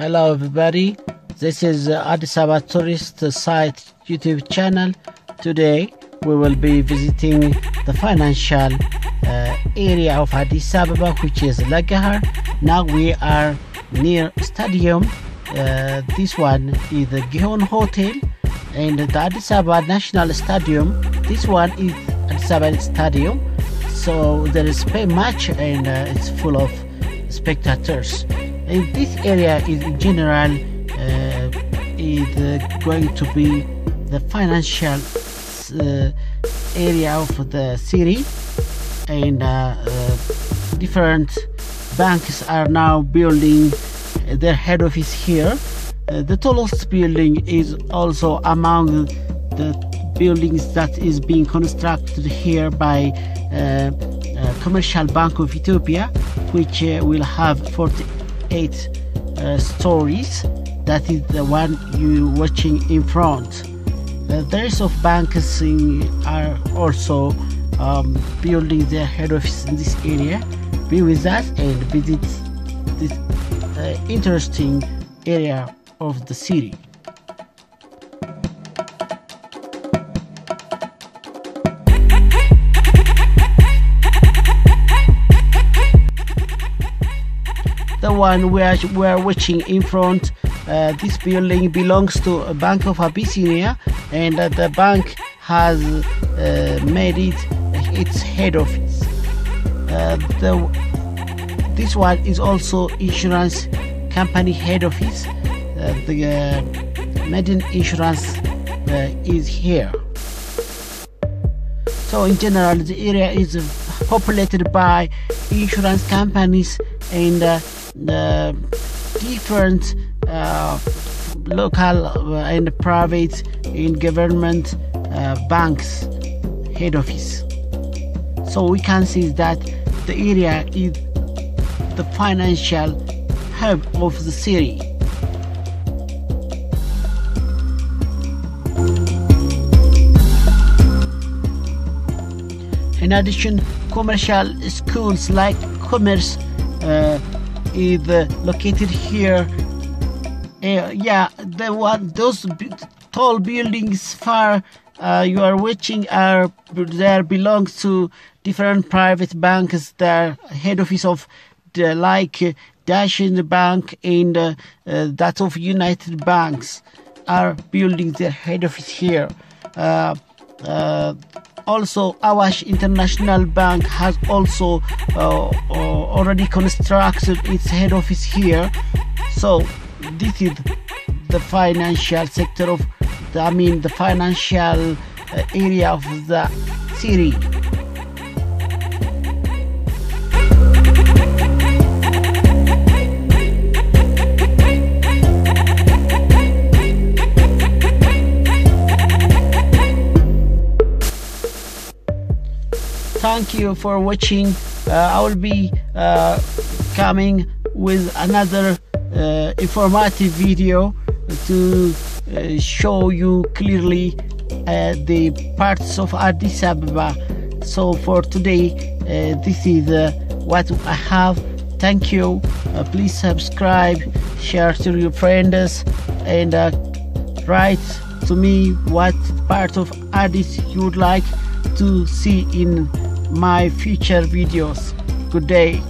Hello, everybody. This is Addis Ababa Tourist Site YouTube channel. Today, we will be visiting the financial uh, area of Addis Ababa, which is Legehar. Now we are near stadium. Uh, this one is the Ghion Hotel and the Addis Ababa National Stadium. This one is Addis Ababa Stadium. So there is a match and uh, it's full of spectators. This area is in general uh, is uh, going to be the financial uh, area of the city and different banks are now building their head office here. Uh, the tallest building is also among the buildings that is being constructed here by uh, uh, Commercial Bank of Ethiopia, which will have 48 uh, stories. That is the one you watching in front. The rest of banks in, are also um, building their head office in this area. Be with us and visit this uh, interesting area of the city. The one we are, we are watching in front. Uh, this building belongs to a bank of abyssinia and uh, the bank has uh, made it its head office. Uh, the, this one is also insurance company head office. Uh, the uh, Medin insurance is here. So in general the area is populated by insurance companies and the different uh, local and private and government uh, banks head office. So we can see that the area is the financial hub of the city. In addition commercial schools like commerce uh, is uh, located here. Uh, yeah, the one those tall buildings far uh, you are watching are there belongs to different private banks. Their head office of the like uh, Dashen Bank and uh, uh, that of United Banks are building their head office here. Also Awash International Bank has also uh, uh, already constructed its head office here. So this is the financial sector of the, I mean the financial uh, area of the city thank you for watching. Uh, i will be uh, coming with another uh, informative video to uh, show you clearly uh, the parts of addis ababa. So for today uh, this is what i have. Thank you. Please subscribe share to your friends and write to me what part of addis you would like to see in my future videos. Good day.